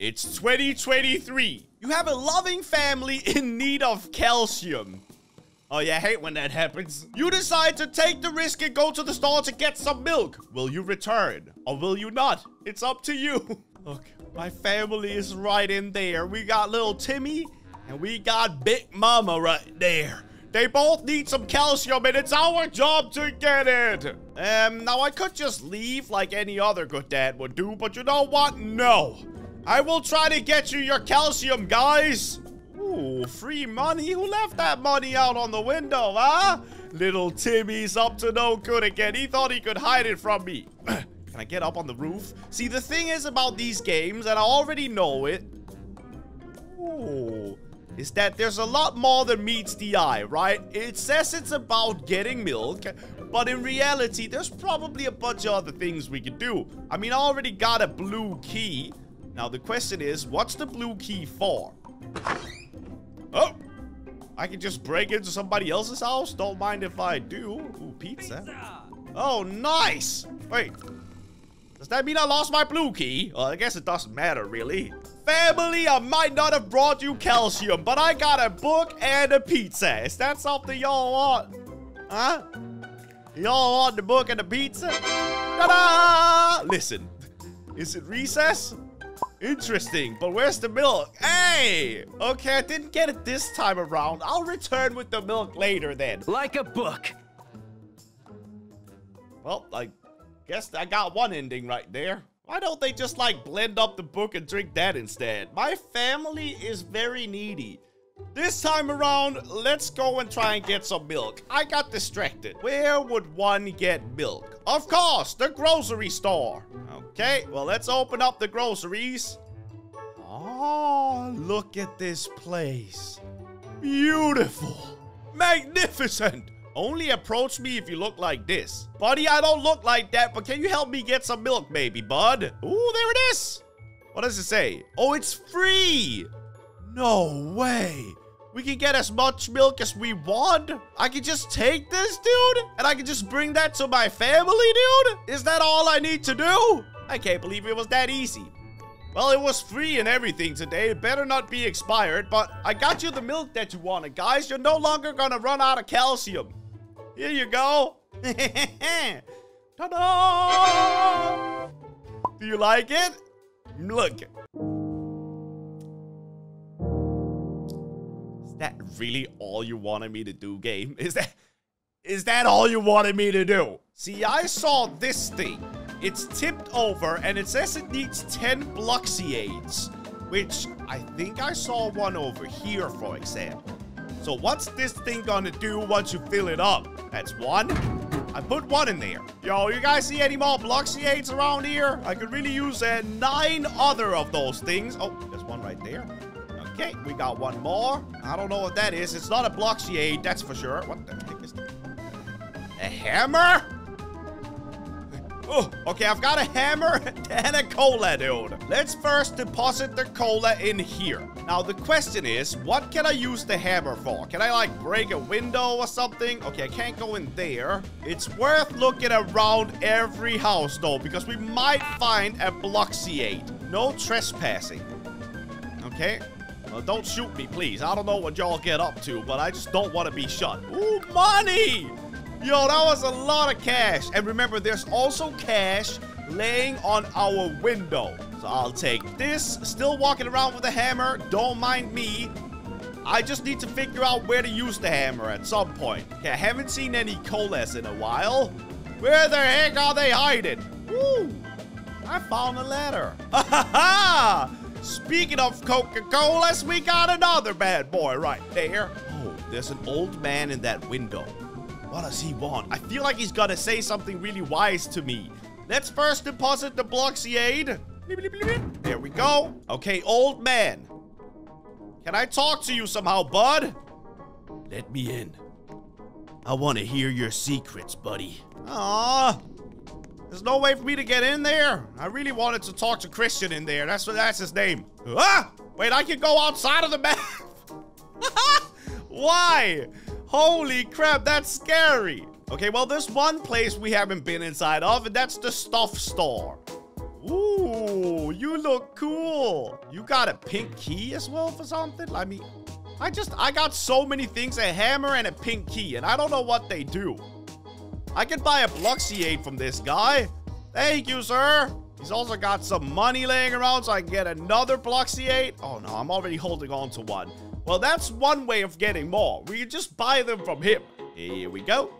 It's 2023. You have a loving family in need of calcium. Oh yeah, I hate when that happens. You decide to take the risk and go to the store to get some milk. Will you return or will you not? It's up to you. Look, my family is right in there. We got little Timmy and we got Big Mama right there. They both need some calcium and it's our job to get it. Um, now I could just leave like any other good dad would do, but you know what? No. I will try to get you your calcium, guys. Ooh, free money? Who left that money out on the window, huh? Little Timmy's up to no good again. He thought he could hide it from me. Can I get up on the roof? See, the thing is about these games, and I already know it. Ooh is that there's a lot more than meets the eye, right? It says it's about getting milk, but in reality, there's probably a bunch of other things we could do. I mean, I already got a blue key. Now, the question is, what's the blue key for? Oh! I can just break into somebody else's house? Don't mind if I do. Ooh, pizza. Oh, nice! Wait. Does that mean I lost my blue key? Well, I guess it doesn't matter, really. Family, I might not have brought you calcium, but I got a book and a pizza. Is that something y'all want? Huh? Y'all want the book and the pizza? Ta-da! Listen, is it recess? Interesting, but where's the milk? Hey! Okay, I didn't get it this time around. I'll return with the milk later then. Like a book. Well, I guess I got one ending right there. Why don't they just like blend up the book and drink that instead? My family is very needy. This time around, let's go and try and get some milk. I got distracted. Where would one get milk? Of course, the grocery store. Okay, well, let's open up the groceries. Oh, look at this place. Beautiful. Magnificent. Only approach me if you look like this. Buddy, I don't look like that, but can you help me get some milk, maybe, bud? Ooh, there it is. What does it say? Oh, it's free. No way. We can get as much milk as we want. I can just take this, dude, and I can just bring that to my family, dude. Is that all I need to do? I can't believe it was that easy. Well, it was free and everything today. It better not be expired, but I got you the milk that you wanted, guys. You're no longer gonna run out of calcium. Here you go. Ta-da! Do you like it? Look. That really all you wanted me to do, game? Is that... Is that all you wanted me to do? See, I saw this thing. It's tipped over, and it says it needs 10 Bloxiades, which I think I saw one over here, for example. So what's this thing gonna do once you fill it up? That's one. I put one in there. Yo, you guys see any more Bloxiades around here? I could really use uh, nine other of those things. Oh, there's one right there. Okay, we got one more. I don't know what that is. It's not a Bloxiade, that's for sure. What the heck is that? A hammer? Oh, okay, I've got a hammer and a cola, dude. Let's first deposit the cola in here. Now, the question is, what can I use the hammer for? Can I, like, break a window or something? Okay, I can't go in there. It's worth looking around every house, though, because we might find a Bloxiade. No trespassing. Okay. Well, don't shoot me, please. I don't know what y'all get up to, but I just don't want to be shot. Ooh, money! Yo, that was a lot of cash. And remember, there's also cash laying on our window. So I'll take this. Still walking around with a hammer. Don't mind me. I just need to figure out where to use the hammer at some point. Okay, I haven't seen any colas in a while. Where the heck are they hiding? Woo! I found a letter. Speaking of Coca-Colas, we got another bad boy right there. Oh, there's an old man in that window. What does he want? I feel like he's gonna say something really wise to me. Let's first deposit the Bloxiade. There we go. Okay, old man. Can I talk to you somehow, bud? Let me in. I want to hear your secrets, buddy. Ah, There's no way for me to get in there. I really wanted to talk to Christian in there. That's what that's his name. Ah! Wait, I can go outside of the map. Why? Holy crap, that's scary. Okay, well, there's one place we haven't been inside of, and that's the stuff store. Ooh, you look cool. You got a pink key as well for something? I mean, I just, I got so many things, a hammer and a pink key, and I don't know what they do. I can buy a Bloxiade from this guy. Thank you, sir. He's also got some money laying around so I can get another Bloxiade. Oh, no, I'm already holding on to one. Well, that's one way of getting more. We can just buy them from him. Here we go.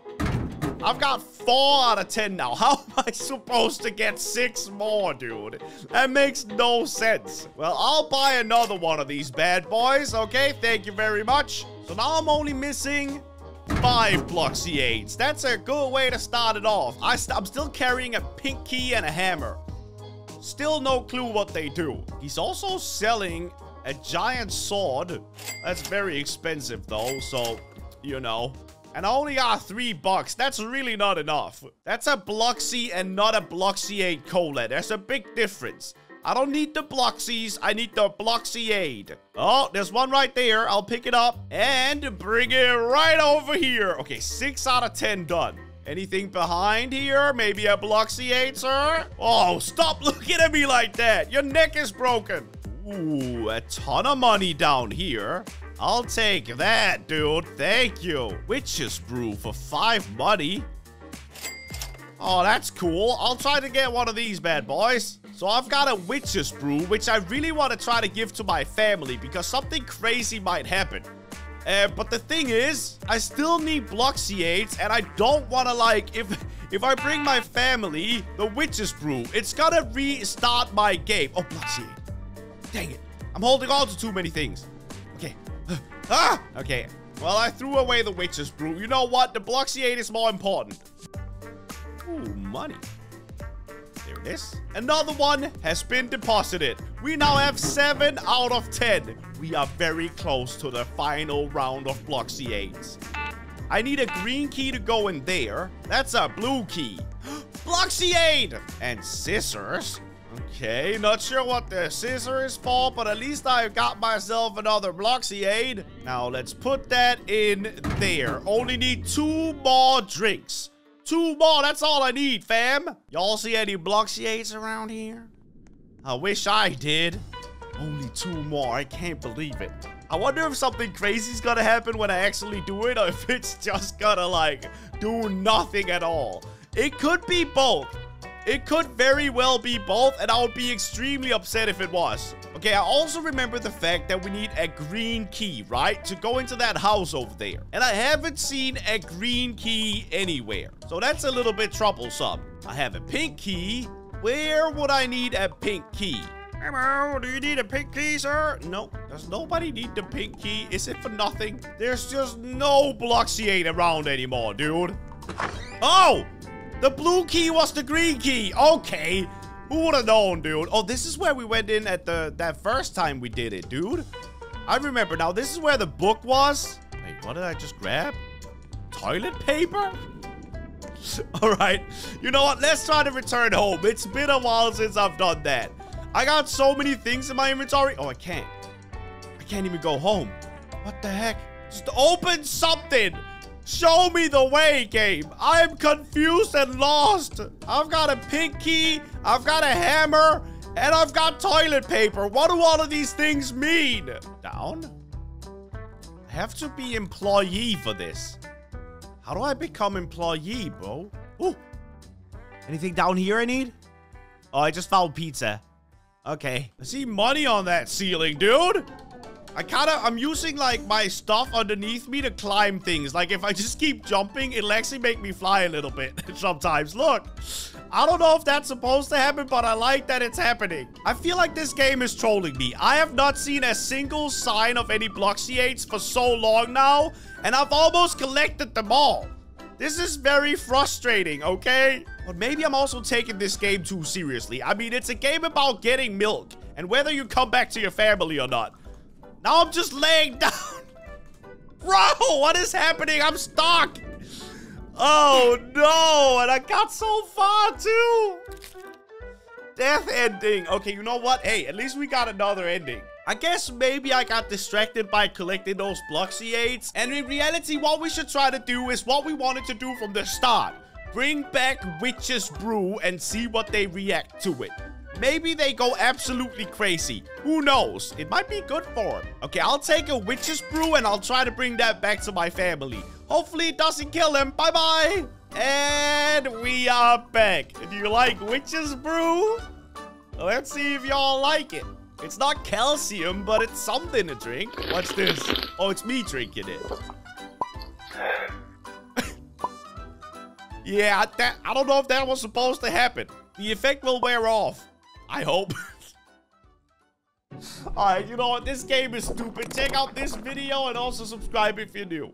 I've got 4 out of 10 now. How am I supposed to get 6 more, dude? That makes no sense. Well, I'll buy another one of these bad boys, okay? Thank you very much. So now I'm only missing 5 Bloxiades. That's a good way to start it off. I st I'm still carrying a pink key and a hammer. Still no clue what they do. He's also selling a giant sword. That's very expensive though, so, you know. And I only got three bucks. That's really not enough. That's a Bloxy and not a Bloxiade Cola. There's a big difference. I don't need the Bloxies. I need the Bloxiade. Oh, there's one right there. I'll pick it up and bring it right over here. Okay, six out of 10 done. Anything behind here? Maybe a Bloxiade, sir? Oh, stop looking at me like that. Your neck is broken. Ooh, a ton of money down here. I'll take that, dude. Thank you. Witch's Brew for five money. Oh, that's cool. I'll try to get one of these bad boys. So I've got a Witch's Brew, which I really want to try to give to my family because something crazy might happen. Uh, but the thing is, I still need Bloxiades, and I don't want to, like, if if I bring my family the Witch's Brew, it's gonna restart my game. Oh, Bloxiade. Dang it. I'm holding on to too many things. Okay. ah! Okay. Well, I threw away the Witch's Brew. You know what? The Bloxiade is more important. Ooh, money. Another one has been deposited. We now have 7 out of 10. We are very close to the final round of Bloxiades. I need a green key to go in there. That's a blue key. Bloxiade! And scissors. Okay, not sure what the scissor is for, but at least I've got myself another Bloxiade. Now, let's put that in there. Only need two more drinks. Two more, that's all I need, fam. Y'all see any Bloxiades around here? I wish I did. Only two more, I can't believe it. I wonder if something crazy's gonna happen when I actually do it, or if it's just gonna, like, do nothing at all. It could be both. It could very well be both, and I would be extremely upset if it was. Okay, I also remember the fact that we need a green key, right? To go into that house over there. And I haven't seen a green key anywhere. So that's a little bit troublesome. I have a pink key. Where would I need a pink key? Hello, do you need a pink key, sir? No, does nobody need the pink key? Is it for nothing? There's just no Bloxiade around anymore, dude. Oh! The blue key was the green key. Okay. Who would have known, dude? Oh, this is where we went in at the that first time we did it, dude. I remember now. This is where the book was. Wait, what did I just grab? Toilet paper? All right. You know what? Let's try to return home. It's been a while since I've done that. I got so many things in my inventory. Oh, I can't. I can't even go home. What the heck? Just open something. Show me the way, game. I'm confused and lost. I've got a pink key, I've got a hammer, and I've got toilet paper. What do all of these things mean? Down? I have to be employee for this. How do I become employee, bro? Ooh. Anything down here I need? Oh, I just found pizza. Okay. I see money on that ceiling, dude. I kind of, I'm using like my stuff underneath me to climb things. Like if I just keep jumping, it'll actually make me fly a little bit sometimes. Look, I don't know if that's supposed to happen, but I like that it's happening. I feel like this game is trolling me. I have not seen a single sign of any Bloxiades for so long now, and I've almost collected them all. This is very frustrating, okay? But maybe I'm also taking this game too seriously. I mean, it's a game about getting milk and whether you come back to your family or not. Now I'm just laying down. Bro, what is happening? I'm stuck. Oh, no. And I got so far, too. Death ending. Okay, you know what? Hey, at least we got another ending. I guess maybe I got distracted by collecting those Bloxiades. And in reality, what we should try to do is what we wanted to do from the start. Bring back Witch's Brew and see what they react to it. Maybe they go absolutely crazy. Who knows? It might be good for them. Okay, I'll take a witch's brew and I'll try to bring that back to my family. Hopefully it doesn't kill him. Bye-bye. And we are back. Do you like witch's brew? Let's see if y'all like it. It's not calcium, but it's something to drink. What's this? Oh, it's me drinking it. yeah, that, I don't know if that was supposed to happen. The effect will wear off. I hope. Alright, you know what? This game is stupid. Check out this video and also subscribe if you're new.